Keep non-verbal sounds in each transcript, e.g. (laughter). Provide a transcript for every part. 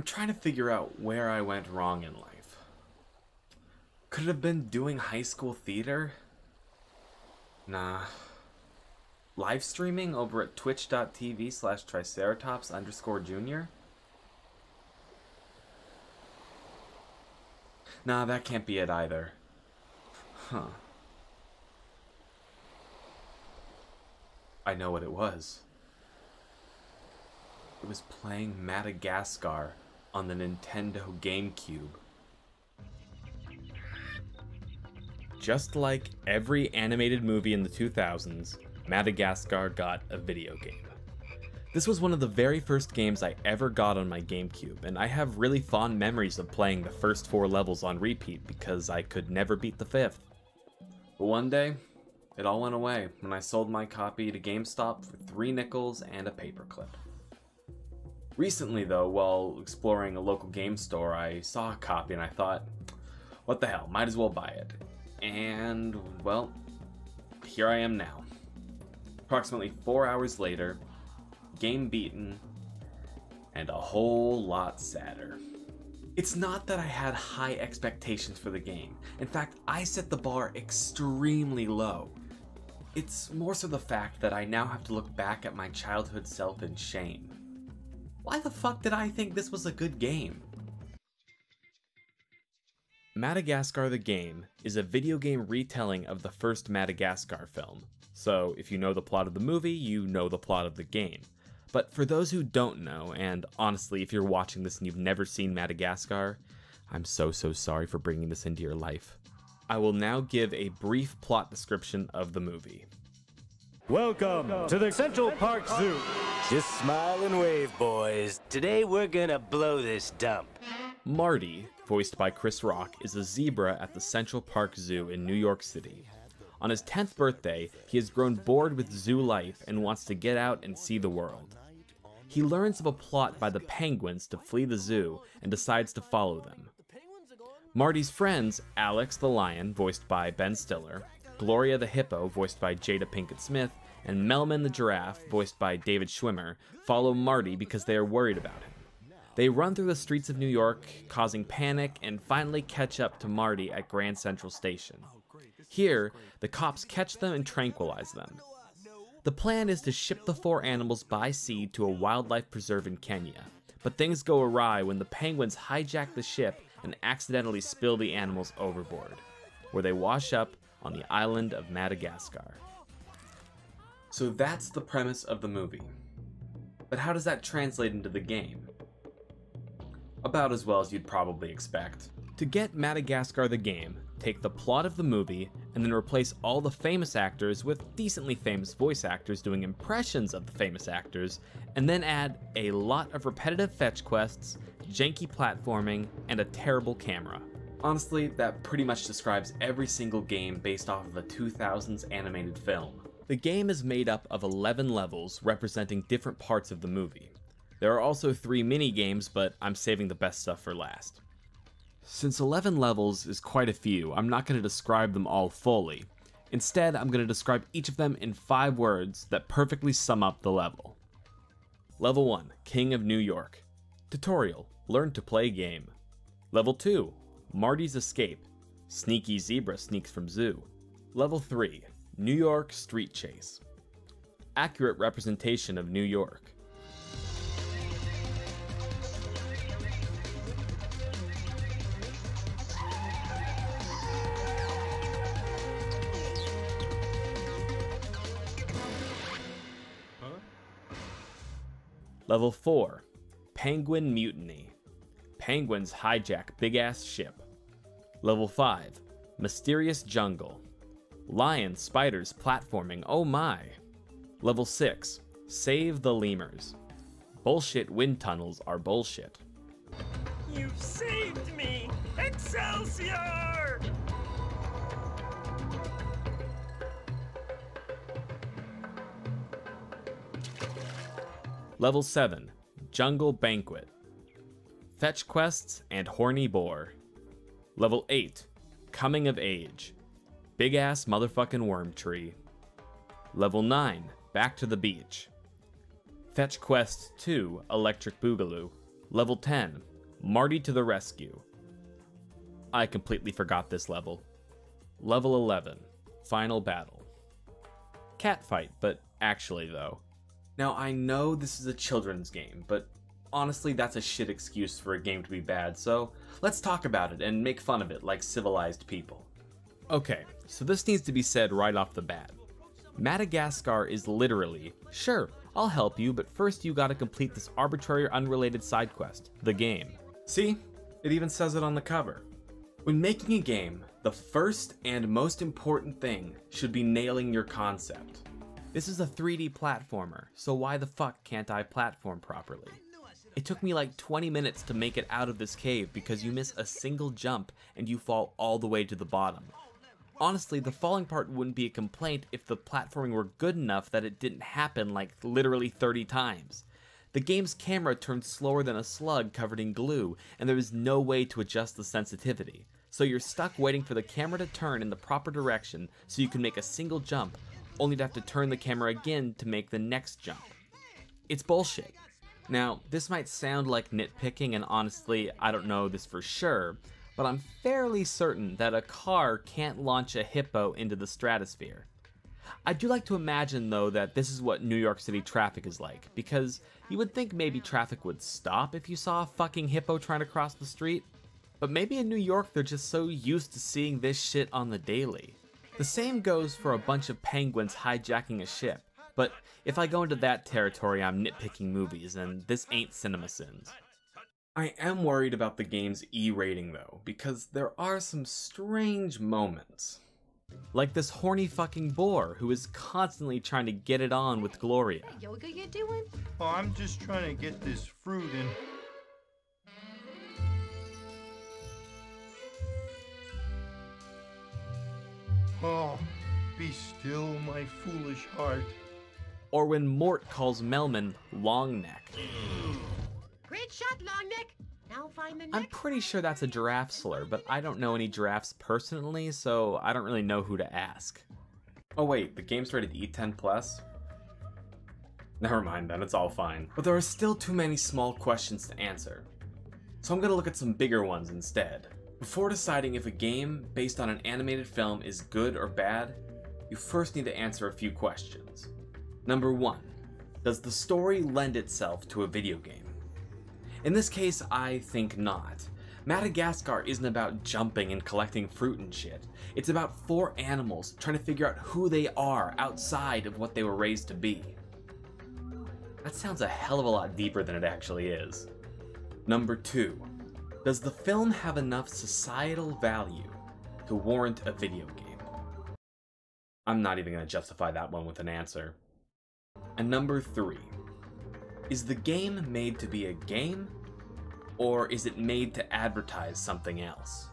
I'm trying to figure out where I went wrong in life. Could it have been doing high school theater? Nah. Live streaming over at twitch.tv slash triceratops underscore junior? Nah, that can't be it either. Huh. I know what it was. It was playing Madagascar on the Nintendo GameCube. Just like every animated movie in the 2000s, Madagascar got a video game. This was one of the very first games I ever got on my GameCube, and I have really fond memories of playing the first four levels on repeat because I could never beat the fifth. But one day, it all went away when I sold my copy to GameStop for three nickels and a paperclip. Recently, though, while exploring a local game store, I saw a copy and I thought, what the hell, might as well buy it. And, well, here I am now. Approximately four hours later, game beaten, and a whole lot sadder. It's not that I had high expectations for the game. In fact, I set the bar extremely low. It's more so the fact that I now have to look back at my childhood self in shame. Why the fuck did I think this was a good game? Madagascar the Game is a video game retelling of the first Madagascar film. So, if you know the plot of the movie, you know the plot of the game. But for those who don't know, and honestly, if you're watching this and you've never seen Madagascar, I'm so, so sorry for bringing this into your life. I will now give a brief plot description of the movie. Welcome to the Central Park Zoo. Just smile and wave, boys. Today we're gonna blow this dump. Marty, voiced by Chris Rock, is a zebra at the Central Park Zoo in New York City. On his 10th birthday, he has grown bored with zoo life and wants to get out and see the world. He learns of a plot by the penguins to flee the zoo and decides to follow them. Marty's friends, Alex the lion, voiced by Ben Stiller, Gloria the hippo, voiced by Jada Pinkett Smith, and Melman the giraffe, voiced by David Schwimmer, follow Marty because they are worried about him. They run through the streets of New York, causing panic, and finally catch up to Marty at Grand Central Station. Here, the cops catch them and tranquilize them. The plan is to ship the four animals by sea to a wildlife preserve in Kenya, but things go awry when the penguins hijack the ship and accidentally spill the animals overboard, where they wash up on the island of Madagascar. So that's the premise of the movie. But how does that translate into the game? About as well as you'd probably expect. To get Madagascar the game, take the plot of the movie and then replace all the famous actors with decently famous voice actors doing impressions of the famous actors, and then add a lot of repetitive fetch quests, janky platforming, and a terrible camera. Honestly, that pretty much describes every single game based off of a 2000s animated film. The game is made up of 11 levels representing different parts of the movie. There are also three mini games, but I'm saving the best stuff for last. Since 11 levels is quite a few, I'm not going to describe them all fully. Instead, I'm going to describe each of them in 5 words that perfectly sum up the level. Level 1, King of New York. Tutorial, learn to play game. Level 2, Marty's Escape. Sneaky zebra sneaks from zoo. Level 3, New York Street Chase. Accurate representation of New York. Level 4 Penguin Mutiny. Penguins hijack big ass ship. Level 5 Mysterious Jungle. Lions, spiders, platforming, oh my. Level 6 Save the Lemurs. Bullshit wind tunnels are bullshit. You've saved me! Excelsior! Level 7 Jungle Banquet. Fetch quests and horny boar. Level 8 Coming of Age. Big ass motherfucking worm tree. Level 9 Back to the Beach. Fetch Quest 2 Electric Boogaloo. Level 10 Marty to the rescue. I completely forgot this level. Level 11, Final Battle. Cat fight, but actually though. Now I know this is a children's game, but honestly that's a shit excuse for a game to be bad, so let's talk about it and make fun of it like civilized people. Okay, so this needs to be said right off the bat. Madagascar is literally, sure, I'll help you, but first you gotta complete this arbitrary unrelated side quest, the game. See? It even says it on the cover. When making a game, the first and most important thing should be nailing your concept. This is a 3D platformer, so why the fuck can't I platform properly? It took me like 20 minutes to make it out of this cave because you miss a single jump and you fall all the way to the bottom. Honestly, the falling part wouldn't be a complaint if the platforming were good enough that it didn't happen like literally 30 times. The game's camera turns slower than a slug covered in glue, and there is no way to adjust the sensitivity. So you're stuck waiting for the camera to turn in the proper direction so you can make a single jump, only to have to turn the camera again to make the next jump. It's bullshit. Now, this might sound like nitpicking, and honestly, I don't know this for sure, but I'm fairly certain that a car can't launch a hippo into the stratosphere. I do like to imagine, though, that this is what New York City traffic is like, because you would think maybe traffic would stop if you saw a fucking hippo trying to cross the street. But maybe in New York they're just so used to seeing this shit on the daily. The same goes for a bunch of penguins hijacking a ship, but if I go into that territory, I'm nitpicking movies, and this ain't CinemaSins. I am worried about the game's E rating though, because there are some strange moments. Like this horny fucking boar who is constantly trying to get it on with Gloria. yoga you doing? Oh, I'm just trying to get this fruit in. Oh, be still, my foolish heart. Or when Mort calls Melman Longneck. Great shot, Longneck. Now find the neck. I'm pretty sure that's a giraffe slur, but I don't know any giraffes personally, so I don't really know who to ask. Oh wait, the game's rated E10 plus? Never mind then, it's all fine. But there are still too many small questions to answer. So I'm gonna look at some bigger ones instead. Before deciding if a game based on an animated film is good or bad, you first need to answer a few questions. Number 1. Does the story lend itself to a video game? In this case, I think not. Madagascar isn't about jumping and collecting fruit and shit. It's about four animals trying to figure out who they are outside of what they were raised to be. That sounds a hell of a lot deeper than it actually is. Number 2. Does the film have enough societal value to warrant a video game? I'm not even going to justify that one with an answer. And number 3. Is the game made to be a game, or is it made to advertise something else?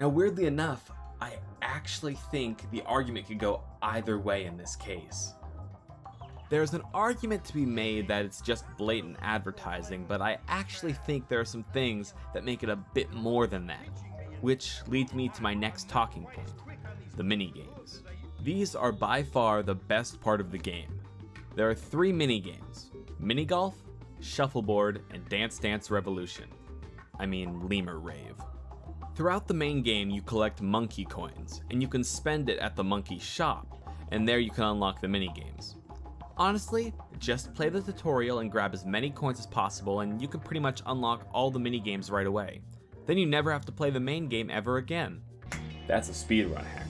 Now, weirdly enough, I actually think the argument could go either way in this case. There's an argument to be made that it's just blatant advertising, but I actually think there are some things that make it a bit more than that. Which leads me to my next talking point the minigames. These are by far the best part of the game. There are three minigames mini golf, shuffleboard, and Dance Dance Revolution. I mean, Lemur Rave. Throughout the main game, you collect monkey coins, and you can spend it at the monkey shop, and there you can unlock the minigames. Honestly, just play the tutorial and grab as many coins as possible, and you can pretty much unlock all the minigames right away. Then you never have to play the main game ever again. That's a speedrun hack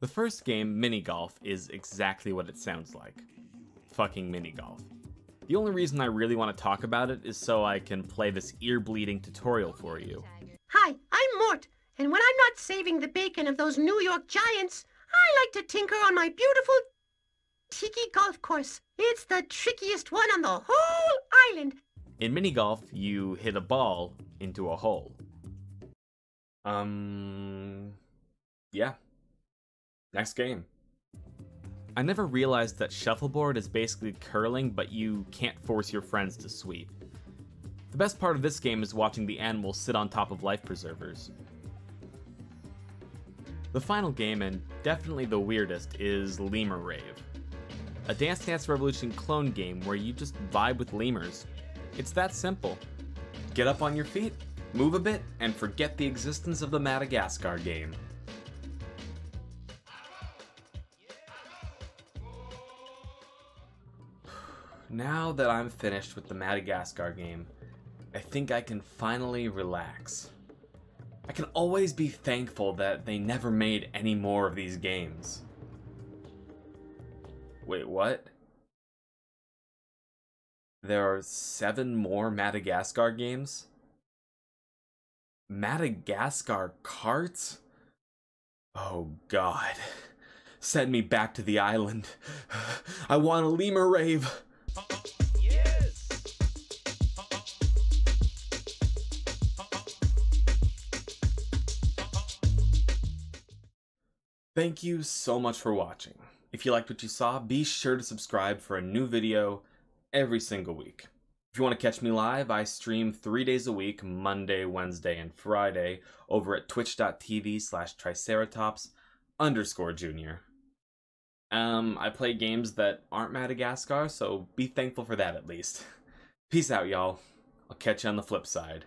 The first game, Mini Golf, is exactly what it sounds like. Fucking mini golf. The only reason I really want to talk about it is so I can play this ear bleeding tutorial for you. Hi, I'm Mort, and when I'm not saving the bacon of those New York giants, I like to tinker on my beautiful tiki golf course. It's the trickiest one on the whole island. In mini golf, you hit a ball into a hole. Um. Yeah. Next game. I never realized that shuffleboard is basically curling, but you can't force your friends to sweep. The best part of this game is watching the animals sit on top of life preservers. The final game, and definitely the weirdest, is Lemur Rave. a Dance Dance Revolution clone game where you just vibe with lemurs. It's that simple. Get up on your feet, move a bit, and forget the existence of the Madagascar game. (sighs) Now that I'm finished with the Madagascar game, I think I can finally relax. I can always be thankful that they never made any more of these games. Wait, what? There are seven more Madagascar games? Madagascar Kartz? Oh god. Send me back to the island. (sighs) I want a lemur rave. Thank you so much for watching. If you liked what you saw, be sure to subscribe for a new video every single week. If you want to catch me live, I stream three days a week, Monday, Wednesday, and Friday, over at twitch.tv slash triceratops underscore junior. Um, I play games that aren't Madagascar, so be thankful for that at least. (laughs) Peace out, y'all. I'll catch you on the flip side.